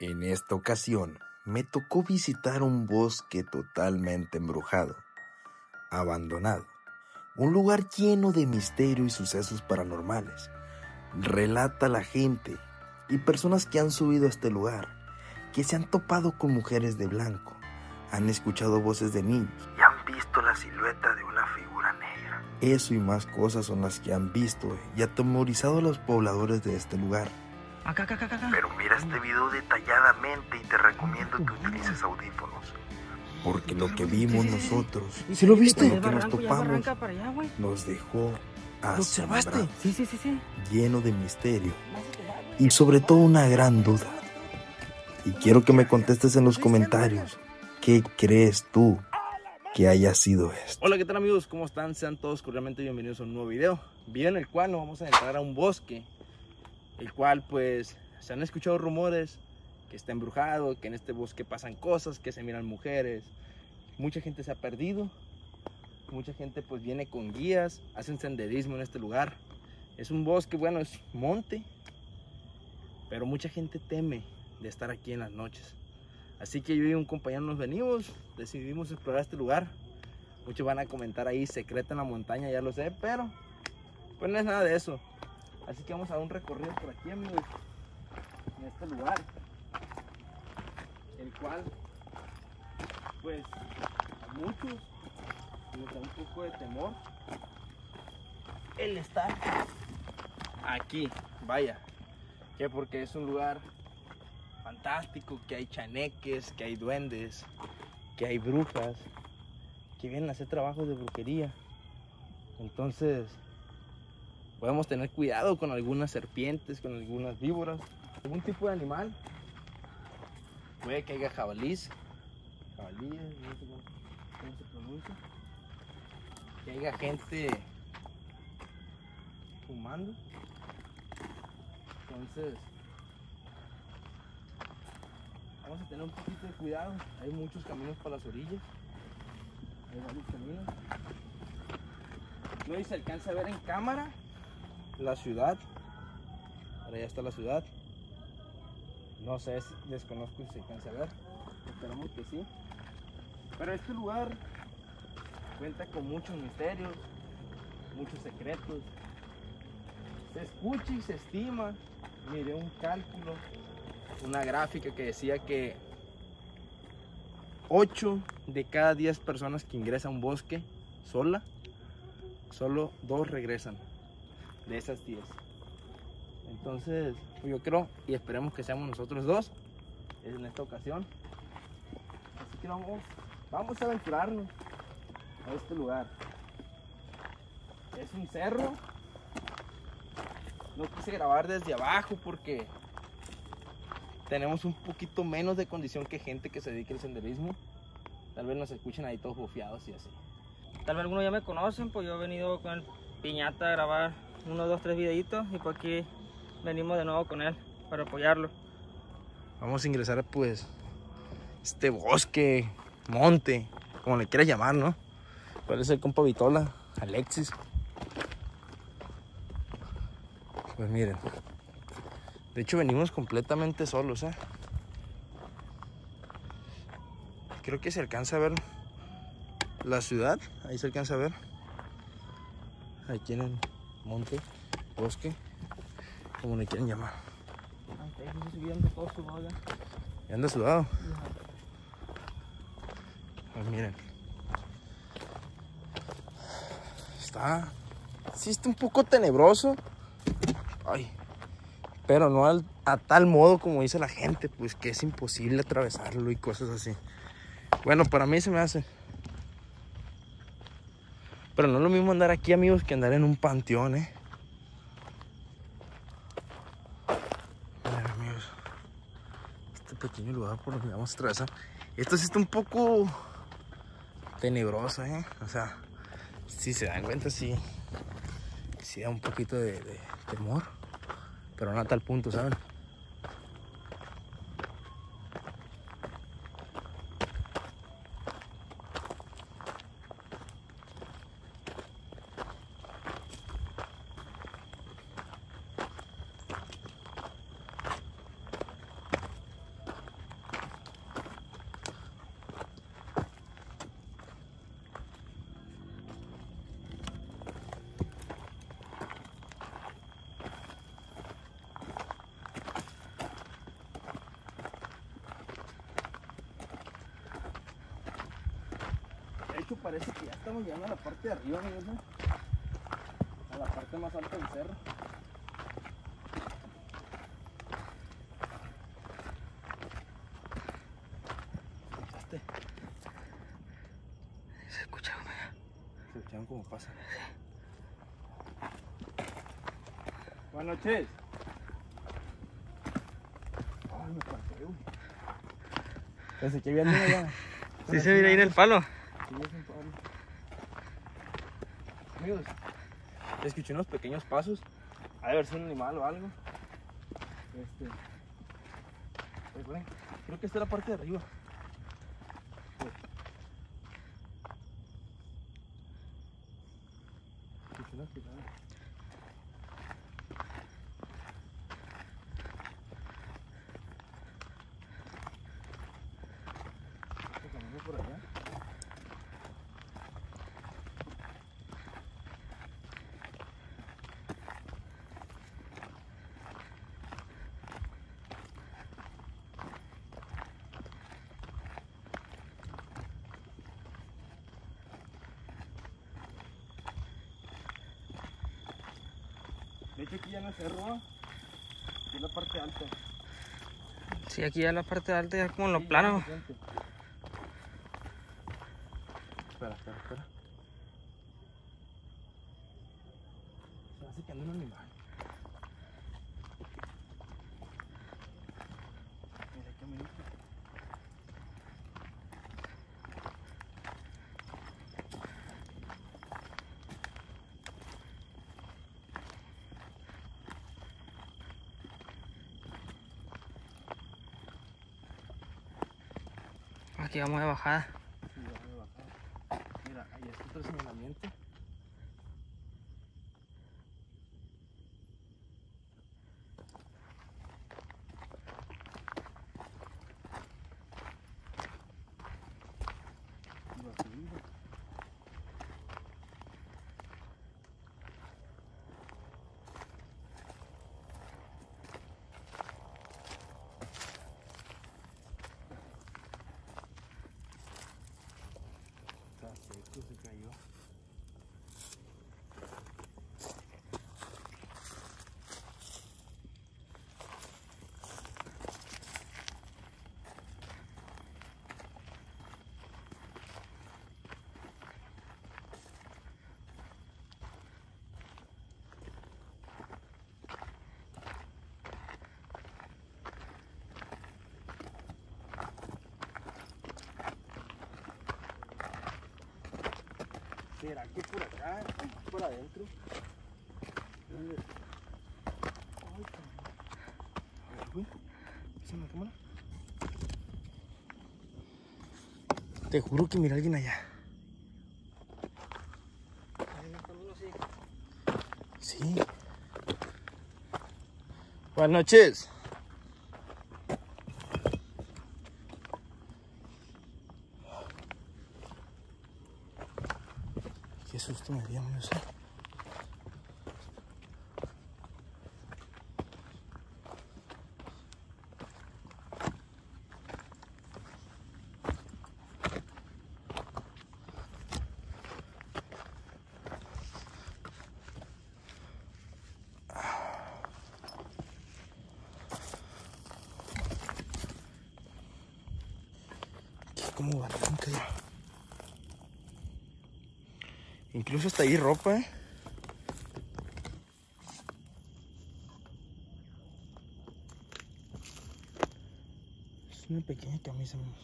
En esta ocasión me tocó visitar un bosque totalmente embrujado, abandonado, un lugar lleno de misterio y sucesos paranormales. Relata la gente y personas que han subido a este lugar, que se han topado con mujeres de blanco, han escuchado voces de niños y han visto la silueta de una figura negra. Eso y más cosas son las que han visto y atemorizado a los pobladores de este lugar. Acá, acá, acá, acá. Pero mira este video detalladamente y te recomiendo que utilices audífonos. Porque lo que vimos nosotros, ¿Sí lo viste? Lo que nos topamos. nos dejó asombrados, Sí, sí, sí, sí. lleno de misterio y sobre todo una gran duda. Y quiero que me contestes en los comentarios, ¿qué crees tú que haya sido esto? Hola, ¿qué tal amigos? ¿Cómo están? Sean todos cordialmente bienvenidos a un nuevo video. Video en el cual nos vamos a entrar a un bosque, el cual pues se han escuchado rumores que está embrujado, que en este bosque pasan cosas, que se miran mujeres. Mucha gente se ha perdido, mucha gente pues viene con guías, hacen senderismo en este lugar. Es un bosque, bueno, es monte, pero mucha gente teme de estar aquí en las noches. Así que yo y un compañero nos venimos, decidimos explorar este lugar. Muchos van a comentar ahí secreta en la montaña, ya lo sé, pero pues no es nada de eso. Así que vamos a un recorrido por aquí, amigos, en este lugar. El cual, pues, a muchos les da un poco de temor el estar aquí, vaya, que porque es un lugar fantástico, que hay chaneques, que hay duendes, que hay brujas, que vienen a hacer trabajos de brujería. Entonces, podemos tener cuidado con algunas serpientes, con algunas víboras, algún tipo de animal. Puede que haya jabalís, jabalíes, no sé cómo, se pronuncia. Que haya gente fumando. Entonces, vamos a tener un poquito de cuidado. Hay muchos caminos para las orillas. Hay varios caminos. No se alcanza a ver en cámara la ciudad. Ahora ya está la ciudad. No sé, desconozco si se alcanza a ver. Esperamos que sí. Pero este lugar cuenta con muchos misterios, muchos secretos. Se escucha y se estima. Miré un cálculo, una gráfica que decía que 8 de cada 10 personas que ingresan a un bosque sola, solo 2 regresan de esas 10. Entonces, pues yo creo y esperemos que seamos nosotros dos en esta ocasión. Así que vamos, vamos a aventurarnos a este lugar. Es un cerro. No quise grabar desde abajo porque tenemos un poquito menos de condición que gente que se dedique al senderismo. Tal vez nos escuchen ahí todos bofeados y así. Tal vez algunos ya me conocen, pues yo he venido con el Piñata a grabar unos, dos, tres videitos y por aquí venimos de nuevo con él para apoyarlo. Vamos a ingresar pues este bosque, monte, como le quieras llamar, ¿no? Parece el compa Vitola, Alexis. Pues miren. De hecho venimos completamente solos, ¿eh? Creo que se alcanza a ver la ciudad. Ahí se alcanza a ver. Aquí en el monte, bosque, como le quieren llamar. ¿Y anda sudado? Pues miren. Está. Sí, está un poco tenebroso. Ay. Pero no al- a tal modo como dice la gente, pues que es imposible atravesarlo y cosas así. Bueno, para mí se me hace. Pero no es lo mismo andar aquí, amigos, que andar en un panteón, ¿eh? Miren, amigos este pequeño lugar por donde vamos a atravesar. Esto sí está un poco tenebroso, ¿eh? O sea, si se dan cuenta, sí, sí da un poquito de temor, pero no a tal punto, ¿saben? Parece que ya estamos llegando a la parte de arriba, amigos, ¿eh? A la parte más alta del cerro. ¿Escuchaste? Se escucha uno ya. Se escucharon como pasa. Buenas noches. Ay, me pasé, güey. Pensé que allá. Sí se mira ahí en el palo. Amigos, escuché unos pequeños pasos. De haber sido un animal o algo. Este. creo que esta es la parte de arriba. Escuché unas pisadas. Estoy caminando por allá. De hecho aquí ya no es ¿ah? Aquí es la parte alta. Sí, aquí ya la parte alta ya como en lo Sí, plano. Espera, espera, espera. Se hace que anda un animal. Mira qué bonito. Aquí vamos de bajada. you. ¿Será que por acá? ¿Por adentro? ¿Dónde? Ay, cabrón. A ver, güey. Pásame la cámara. Te juro que mira a alguien allá. Sí. Buenas noches. Susto me dio, no sé. ¿Qué, ¿Cómo va? Nunca ya. Incluso está ahí ropa, ¿eh? Es una pequeña camisa, amigos.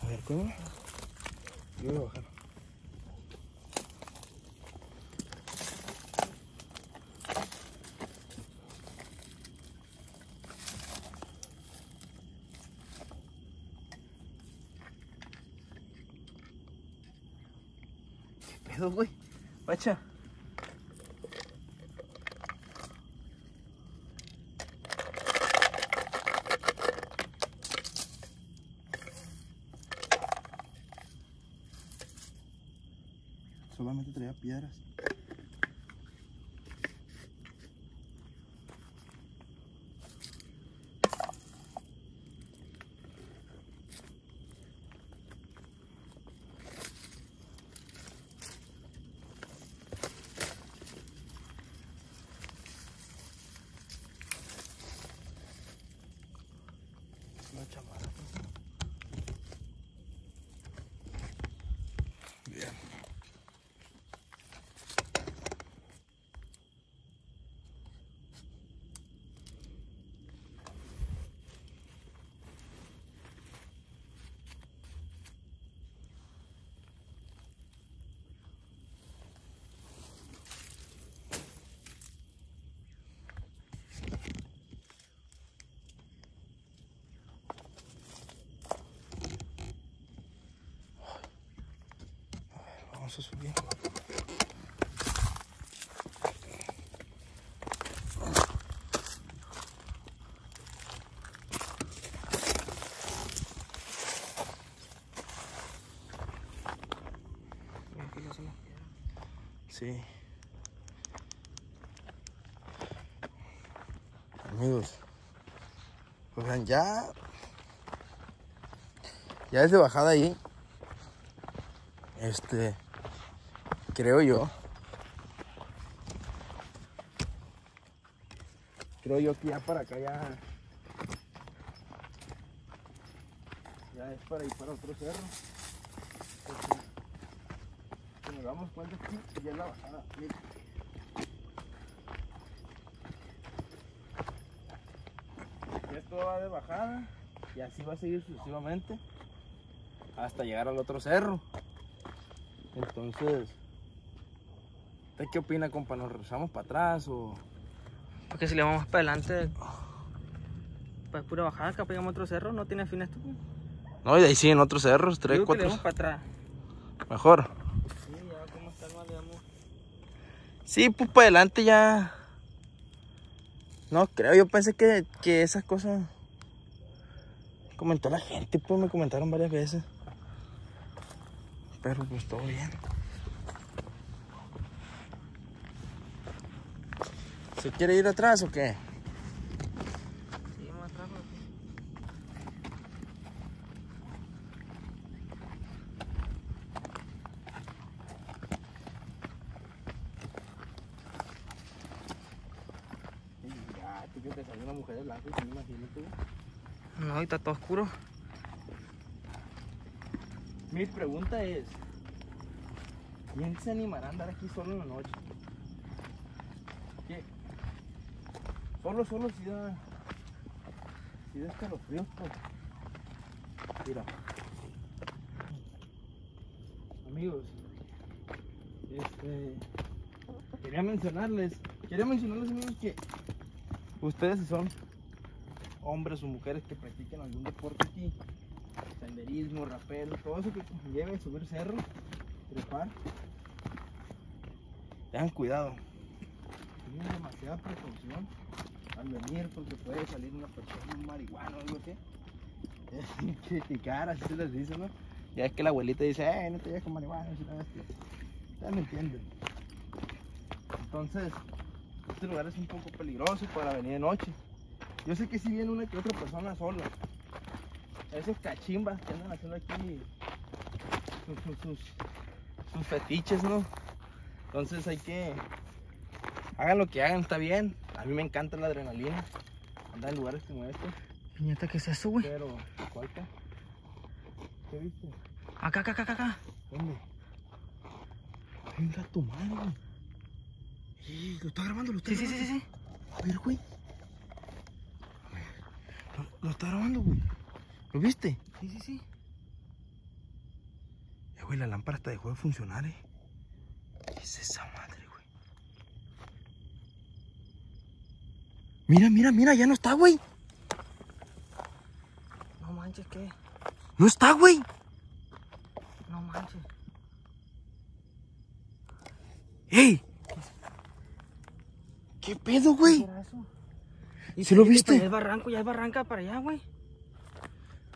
A ver, ¿cómo? Yo voy a bajar. ¿Qué pedo, güey? Solamente traía piedras. Vamos a subir. Sí. Amigos. Oigan, ya. Ya es de bajada ahí. Este. Creo yo. Creo yo que ya para acá ya. Ya es para ir para otro cerro. Si nos damos cuenta aquí, ya es la bajada. Esto va de bajada y así va a seguir sucesivamente hasta llegar al otro cerro. Entonces, ¿usted qué opina, compa? ¿Nos regresamos para atrás o...? Porque si le vamos para adelante, pues pura bajada, capaz llegamos a otro cerro, no tiene fin esto. pues. No, y de ahí siguen otros cerros, tres, Digo que le cuatro. vamos para atrás. Mejor. Sí, ya como está el mal, le damos. Sí, pues para adelante ya. No creo, yo pensé que, que esas cosas. Comentó la gente, pues me comentaron varias veces. Pero pues todo bien. ¿Se quiere ir atrás o qué? Sí, más atrás. Ya, tú que te salió una mujer de blanco, me imagino tú. No, y está todo oscuro. Mi pregunta es: ¿quién se animará a andar aquí solo en la noche? ¿Qué? Solo, solo si da. Si da escalofríos, pues. Mira. Amigos, este. Quería mencionarles, quería mencionarles, amigos, que ustedes son hombres o mujeres que practiquen algún deporte aquí, senderismo, rapel, todo eso que lleve subir cerro, trepar, tengan cuidado, tengan demasiada precaución al venir porque puede salir una persona, un marihuano o algo así, criticar, así se les dice, ¿no? Ya es que la abuelita dice, eh, no te lleves con marihuana, si no bestia. Ustedes me entienden. Entonces, este lugar es un poco peligroso para venir de noche. Yo sé que si viene una que otra persona sola. Esos cachimbas que andan haciendo aquí sus, sus, sus fetiches, ¿no? Entonces hay que... Hagan lo que hagan, está bien. A mí me encanta la adrenalina. Andar en lugares como estos. Piñata, ¿qué es eso, güey? Pero, ¿cuál acá? ¿Qué viste? Acá, acá, acá, acá, acá. ¿Dónde? Venga tu madre, güey. Ey, ¿Lo está grabando? ¿Lo está Sí, sí, grabando? sí, sí. A ver, güey. A ver. Lo, lo está grabando, güey. ¿Lo viste? Sí, sí, sí. Eh, güey, la lámpara hasta dejó de funcionar, eh. ¿Qué es esa madre, güey? Mira, mira, mira, ya no está, güey. No manches, ¿qué? No está, güey. No manches. ¡Ey! ¿Qué pedo, güey? ¿Qué era eso? ¿Sí lo y viste? allá es barranco, ya es barranca para allá, güey.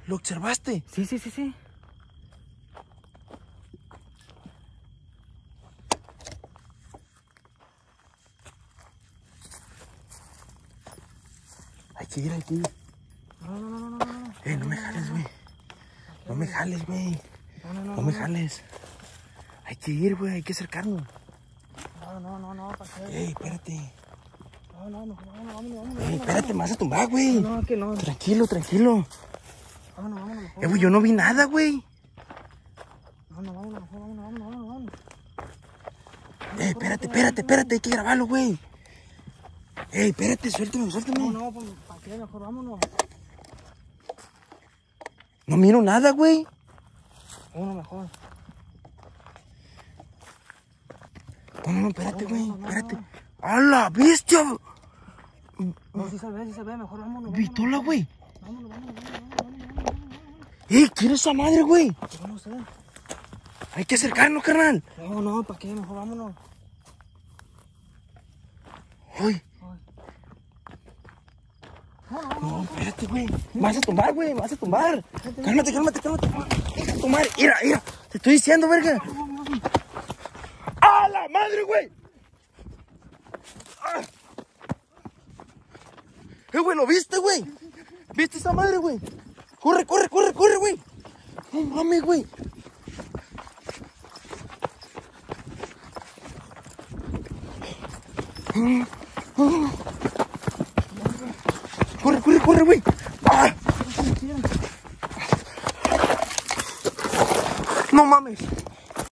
¿Lo observaste? Sí, sí, sí, sí. Hay que ir, hay que ir. No, no, no, no, no, no. Eh, no me jales, güey. No me jales, güey. No, no, no. No me jales. Hay que ir, güey. Hay que acercarnos. No, no, no, no, ¿para qué? Ey, espérate. No, no, mejor vámonos, vámonos, vámonos. Ey, espérate, me vas a tumbar, güey. No, que no. Tranquilo, tranquilo. Vámonos, vámonos. Eh, güey, yo no vi nada, güey. Vámonos, vámonos, vámonos, vámonos, vámonos. Ey, espérate, espérate, espérate. Hay que grabarlo, güey. Ey, espérate, suéltame, suéltame. No, no, pues, ¿para qué? Mejor vámonos. No miro nada, güey. Uno mejor. No, no, no, espérate, güey. no, no, Espérate. ¡A la bestia! No, sí se ve, sí se ve, mejor vámonos. Pistola, güey. Vámonos, vámonos, vámonos, vámonos, vámonos. Ey, ¿quién es esa madre, güey? Yo no sé. Hay que acercarnos, carnal. No, no, ¿para qué? Mejor vámonos. Ay. No, espérate, güey. Vas a tumbar, güey. Vas a tumbar. Cálmate, cálmate, cálmate. Me vas a tumbar. Mira, mira. Te estoy diciendo, verga. ¡A la madre, güey! Ah. Eh, güey, ¿lo viste, güey? ¿Viste esa madre, güey? Corre, corre, corre, corre, güey. No mames, güey. Corre, güey. Ah. No mames.